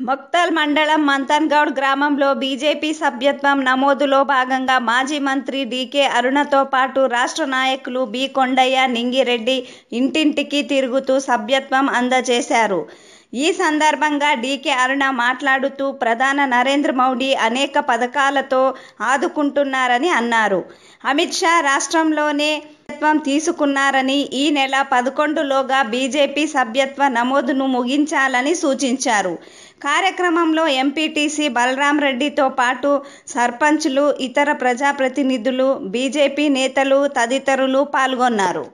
మొక్తల్ మండలం మంతన్గౌడ్ గ్రామంలో బీజేపీ సభ్యత్వం నమోదులో భాగంగా మాజీ మంత్రి డీకే అరుణతో పాటు రాష్ట్ర నాయకులు బి కొండయ్య నింగిరెడ్డి ఇంటింటికి తిరుగుతూ సభ్యత్వం అందజేశారు. ఈ సందర్భంగా డీకే అరుణ మాట్లాడుతూ ప్రధాన నరేంద్ర మోడీ అనేక పథకాలతో ఆదుకుంటున్నారని అన్నారు. అమిత్ షా రాష్ట్రంలోనే సభ్యత్వం తీసుకున్నారని ఈ నెల పదకొండులోగా బీజేపీ సభ్యత్వ నమోదును ముగించాలని సూచించారు. కార్యక్రమంలో ఎంపీటీసీ బలరాం రెడ్డితో పాటు సర్పంచ్లు ఇతర ప్రజాప్రతినిధులు బీజేపీ నేతలు తదితరులు పాల్గొన్నారు.